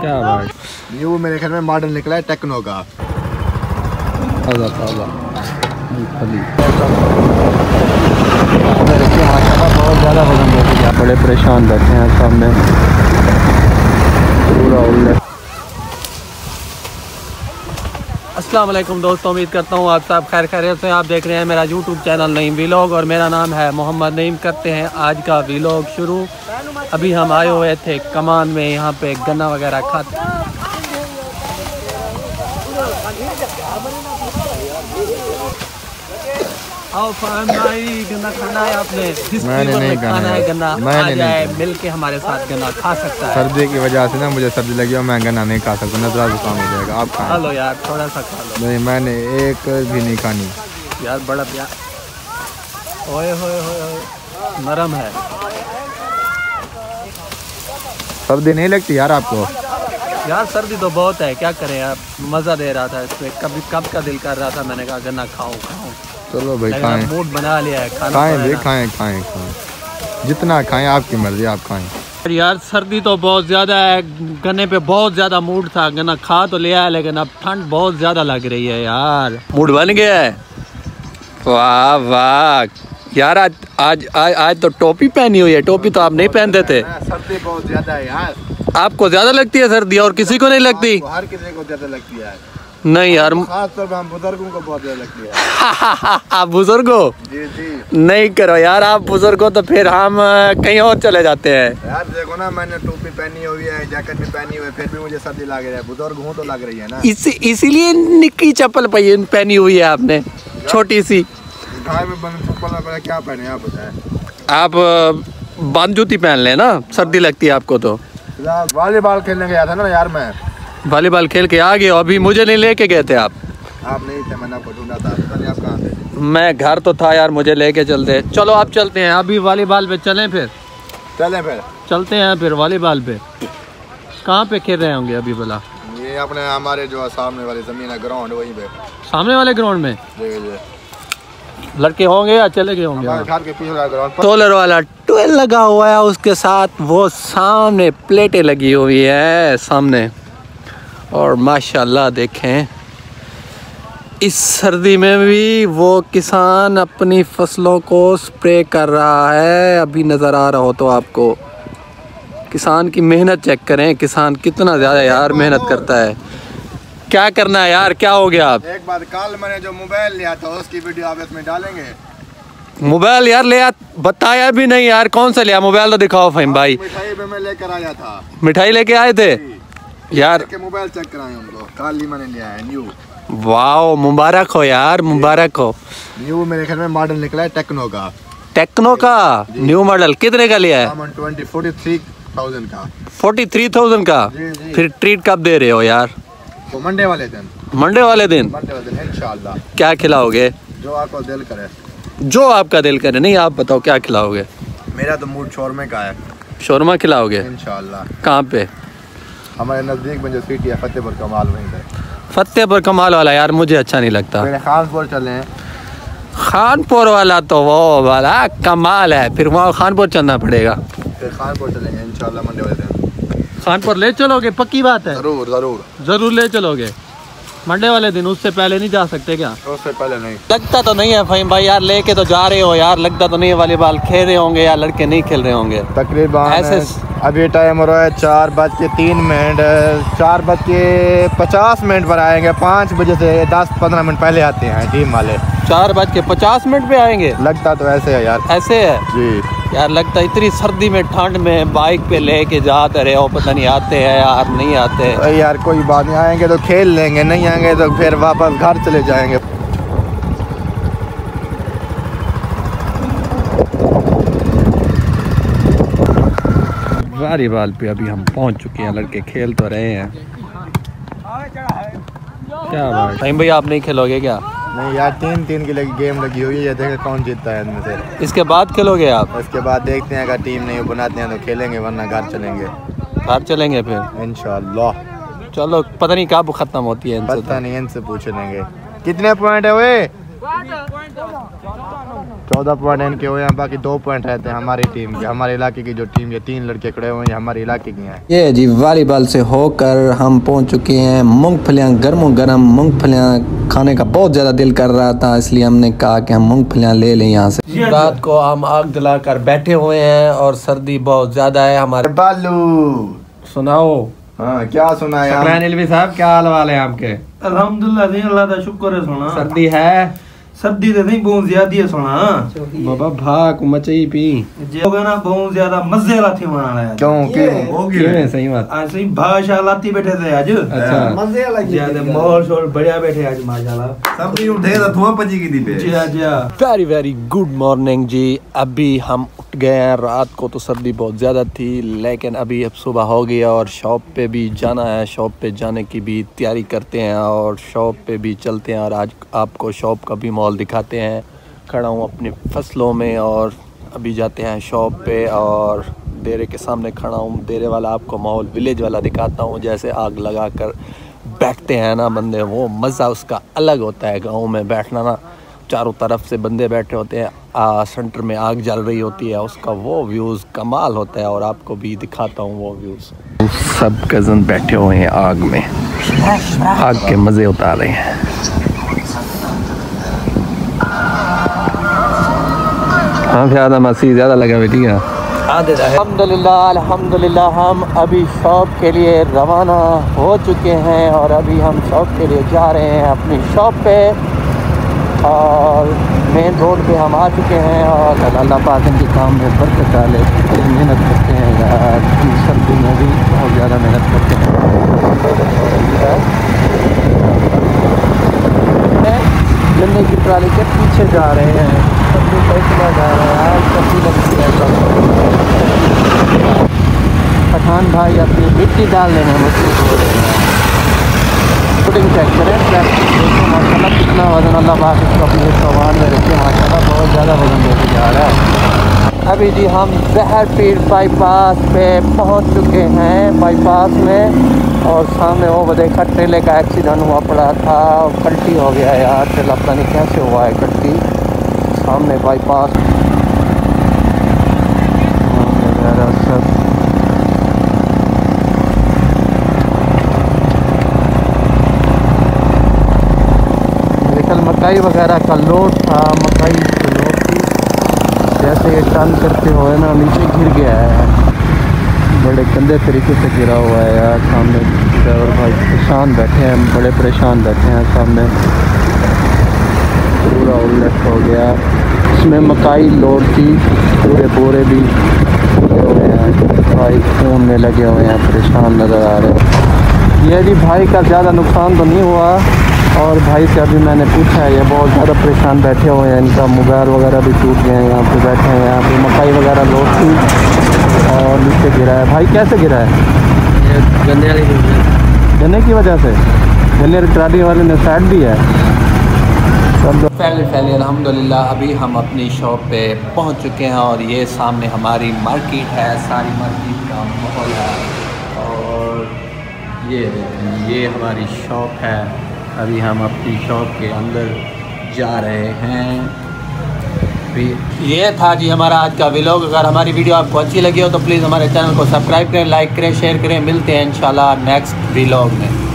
क्या बात? न्यू मेरे घर में मॉडल निकला है टेक्नो का। ताज़ा ताज़ा। मूंगफली बहुत ज़्यादा वज़न हो गया। बड़े परेशान बैठे हैं सामने पूरा उल्ले अस्सलाम वालेकुम दोस्तों, उम्मीद करता हूँ आप सब खैर खैरियत से आप देख रहे हैं मेरा यूट्यूब चैनल नईम वीलॉग और मेरा नाम है मोहम्मद नईम। करते हैं आज का वीलॉग शुरू। अभी हम आए हुए थे कमान में, यहाँ पे गन्ना वगैरह खाते आओ फरहान भाई गन्ना खाना है आपने मैंने नहीं खाना है। गन्ना मैंने नहीं मिल के हमारे साथ गन्ना खा सकता है। सर्दी की वजह से ना मुझे सर्दी लगी और मैं गन्ना नहीं खा सकता नजरा जुकाम हो जाएगा आप खा लो यार थोड़ा सा खा लो। नहीं मैंने एक भी नहीं खानी। यार बड़ा प्यार। ओए होए होए होए नरम है। सर्दी नहीं लगती यार आपको? यार सर्दी तो बहुत है क्या करें यार मज़ा दे रहा था इसमें। कभी कब का दिल कर रहा था मैंने कहा गन्ना खाऊं खाऊं। चलो भाई खाएँ। मूड बना लिया है खाएँ पड़ेगा। भी खाएँ खाएँ खाएँ। जितना खाएँ आपकी मर्ज़ी आप खाएँ। यार सर्दी तो बहुत ज़्यादा है गन्ने पे बहुत ज़्यादा मूड था गन्ना खा तो लिया है लेकिन अब ठंड बहुत ज़्यादा लग रही है यार। मूड बन गया है? वाह वाह। यार आज आज आज, आज तो टोपी पहनी हुई है टोपी तो आप नहीं पहनते थे। सर्दी बहुत ज़्यादा है यार। आपको ज़्यादा लगती है सर्दी और किसी को नहीं लगती? हर किसी को ज़्यादा लगती है नहीं यार। खास पर हम बुज़ुर्गों को बहुत ज़्यादा लगती है आप बुज़ुर्ग? हो जी जी। नहीं करो यार आप बुज़ुर्ग हो तो फिर हम कहीं और चले जाते हैं। यार देखो ना मैंने टोपी पहनी हुई है जैकेट भी पहनी हुई है फिर भी मुझे सर्दी लग रही है। बुज़ुर्ग हूँ तो लग रही है ना। इसी इसीलिए निक्की चप्पल पहनी हुई है आपने छोटी सी। क्या पहने आप बताएँ। आप बंद जूती पहन लें ना सर्दी लगती है आपको तो। वॉलीबॉल खेलने गया था ना यार मैं। वॉलीबॉल खेल के आ गए अभी मुझे नहीं लेके गए थे आप। आप नहीं थे मैंने आपको ढूंढा था पता नहीं आप कहाँ थे। मैं घर तो था यार मुझे लेके चलते चलो आप चलते हैं अभी वॉलीबॉल पे चलें फिर। चलें फिर। चलते हैं फिर वॉलीबॉल पे। कहाँ पे खेल रहे होंगे अभी भला? ये अपने हमारे जो सामने वाली ज़मीन है ग्राउंड वहीं पे। सामने वाले ग्राउंड में? जी जी। लड़के होंगे या चले गए होंगे? पीछे वाला ग्राउंड सोलर वाला ट्वेल लगा हुआ है उसके साथ वो सामने प्लेटें लगी हुई है सामने। और माशाल्लाह देखें इस सर्दी में भी वो किसान अपनी फ़सलों को स्प्रे कर रहा है। अभी नज़र आ रहा हो तो आपको किसान की मेहनत चेक करें किसान कितना ज़्यादा यार मेहनत करता है। क्या करना है यार क्या हो गया आप? एक बार कल मैंने जो मोबाइल लिया था उसकी वीडियो आप इसमें डालेंगे। मोबाइल यार ले बताया भी नहीं यार कौन सा लिया? मोबाइल तो दिखाओ फहीम भाई। मिठाई लेकर आया था। मिठाई लेके आए थे? यार। के मोबाइल चेक कराए उनको। कल ही मैंने लिया है न्यू वाओ मुबारक हो यार मुबारक हो। न्यू मेरे ख्याल में मॉडल निकला है टेक्नो का। टेक्नो का? न्यू मॉडल कितने का लिया है? ट्वेंटी फोर्टी थ्री थाउज़ेंड का। फोर्टी थ्री थाउज़ेंड का? जी जी। फिर ट्रीट कब दे रहे हो यार? तो मंडे वाले दिन। मंडे वाले दिन? मंडे वाले दिन इंशाल्लाह क्या खिलाओगे? जो आपको दिल करे। जो आपका दिल करे। नहीं आप बताओ क्या खिलाओगे? मेरा तो मूड शोरमे का है। शोरमा खिलाओगे? इंशाल्लाह कहाँ पे? हमारे नज़दीक में जो सिटी है फतेहपुर कमाल वहीं पर फतेहपुर कमाल वाला यार मुझे अच्छा नहीं लगता। पहले खानपुर चले हैं। खानपुर वाला तो वो वाला कमाल है फिर वहाँ खानपुर चलना पड़ेगा। फिर खानपुर चलेंगे इंशाल्लाह मंडे वाले दिन। खानपुर ले चलोगे पक्की बात है। ज़रूर ज़रूर। ज़रूर ले चलोगे। मंडे वाले दिन उससे पहले नहीं जा सकते क्या? उससे पहले नहीं। लगता तो नहीं है फहीम भाई यार लेके तो जा रहे हो यार लगता तो नहीं है वॉलीबॉल खेल रहे होंगे यार लड़के नहीं खेल रहे होंगे। तकरीबन ऐसे- अभी टाइम हो रहा है चार बज के तीन मिनट चार बज के पचास मिनट पर आएँगे पाँच बजे से दस पंद्रह मिनट पहले आते हैं टीम वाले। चार बज के पचास मिनट पे आएँगे। लगता तो ऐसे है यार। ऐसे है? जी। यार लगता है इतनी सर्दी में ठंड में बाइक पे लेके जाते रहे हो पता नहीं आते हैं यार नहीं आते अरे यार कोई बात नहीं आएँगे तो खेल लेंगे नहीं आएँगे तो फिर वापस घर चले जाएँगे। वॉलीबॉल पे अभी हम पहुँच चुके हैं लड़के खेल तो रहे हैं। क्या बात टाइम भाई आप नहीं खेलोगे क्या? नहीं यार तीन तीन की लगी गेम लगी हुई है देखे कौन जीतता है इनमें से। इसके बाद खेलोगे आप? इसके बाद देखते हैं अगर टीम नहीं बनाते हैं तो खेलेंगे वरना घर चलेंगे। घर चलेंगे फिर? इन चलो पता नहीं कब खत्म होती है इनसे पता नहीं इनसे पूछ लेंगे। कितने पॉइंट है वे? चौदह पॉइंट इनके हुए हैं बाकी दो पॉइंट रहते हैं हमारी टीम के। हमारे इलाके की जो टीम ये तीन लड़के खड़े हुए हैं हमारे इलाके की हैं। ये जी वॉलीबॉल से होकर हम पहुँच चुके हैं मूंगफलियाँ गर्मो गर्म मूंगफलियाँ। खाने का बहुत ज़्यादा दिल कर रहा था इसलिए हमने कहा कि हम मूंगफलियाँ ले लें यहाँ से। रात को हम आग जलाकर बैठे हुए हैं और सर्दी बहुत ज़्यादा है हमारे बालू! सुनाओ। हाँ क्या सुना है साहब क्या हाल वाल है आपके? अलहमदुल्ला जी अल्लाह का शुक्र है सोना। सर्दी है? सर्दी तो नहीं बहुत ज़्यादा है सोना। बाबा भाग मचई पी जे हो गया ना बहुत ज़्यादा मज़े वाला थी मनाना है क्यों क्यों किवें सही बात। आज सही भाषा लाती बैठे थे आज। अच्छा। ज़्यादा माहौल बढ़िया बैठे आज माशाल्लाह। वेरी वेरी गुड मॉर्निंग जी अभी हम उठ गए हैं, रात को तो सर्दी बहुत ज़्यादा थी, लेकिन अभी अब सुबह हो गया और शॉप पे भी जाना है। शॉप पे जाने की भी तैयारी करते हैं और शॉप पे भी चलते हैं और आज आपको शॉप का भी मॉल दिखाते हैं। खड़ा हूँ अपनी फ़सलों में और अभी जाते हैं शॉप पे और डेरे के सामने खड़ा हूँ। डेरे वाला आपको माहौल विलेज वाला दिखाता हूँ, जैसे आग लगा कर बैठते हैं ना बंदे वो मज़ा उसका अलग होता है गाँव में बैठना ना। चारों तरफ़ से बंदे बैठे होते हैं आ, सेंटर में आग जल रही होती है उसका वो व्यूज़ कमाल होता है और आपको भी दिखाता हूँ वो व्यूज़ सब कज़न बैठे हुए हैं आग में। आग के मज़े उतार रहे हैं। हाँ ज़्यादा मसी ज़्यादा लगा बेटी का अल्हम्दुलिल्लाह अल्हम्दुलिल्लाह, हम अभी शॉप के लिए रवाना हो चुके हैं और अभी हम शॉप के लिए जा रहे हैं अपनी शॉप पे। और मेन रोड पे हम आ चुके हैं और अल्लाह पाक के काम में बरकत डाले। मेहनत करते हैं यार सर्दी में भी बहुत ज़्यादा मेहनत करते हैं। गन्ने की ट्राली के पीछे जा रहे हैं। जा रहा है पठान भाई अपनी मिट्टी डालने में रहे हैं पुडिंग चेक करें माशाल्लाह कितना वज़न अल्लाह पाक इसको अपने सामान में रखे माशाल्लाह बहुत ज़्यादा वज़न लेके जा रहा है अभी जी हम जहर पीर बाईपास पे पहुँच चुके हैं बाईपास में। और सामने वो देखा ट्रेले का एक्सीडेंट हुआ पड़ा था और कल्टी हो गया यार ट्रेला पता नहीं कैसे हुआ है कल्टी सामने बाईपास मकाई वगैरह का लोड था, मकाई की लोड थी। जैसे ये टर्न करते हुए ना, नीचे गिर गया है। बड़े गंदे तरीके से गिरा हुआ है यार सामने। ड्राइवर भाई, परेशान बैठे हैं, बड़े परेशान बैठे हैं सामने। पूरा उलट हो गया। इसमें मकाई लोड थी पूरे बोरे भी लगे हुए हैं। भाई खून में लगे हुए हैं परेशान नज़र आ रहे हैं। ये जी भाई का ज़्यादा नुकसान तो नहीं हुआ। और भाई से अभी मैंने पूछा है ये बहुत ज़्यादा परेशान बैठे हुए हैं। इनका मोबाइल वगैरह भी टूट गए हैं यहाँ पे बैठे हैं। यहाँ पे मकाई वगैरह लोड थी और नीचे गिरा है। भाई कैसे गिरा है? गन्ने की वजह से? गन्ने ट्राली वाले ने साइड दिया है? पहले पहले अल्हम्दुलिल्लाह, अभी हम अपनी शॉप पे पहुँच चुके हैं और ये सामने हमारी मार्केट है, सारी मार्केट का माहौल है। और ये ये हमारी शॉप है। अभी हम अपनी शॉप के अंदर जा रहे हैं। ये था जी हमारा आज का व्लॉग अगर हमारी वीडियो आपको अच्छी लगी हो तो प्लीज़ हमारे चैनल को सब्सक्राइब करें लाइक करें शेयर करें। मिलते हैं इंशाल्लाह नेक्स्ट व्लॉग में।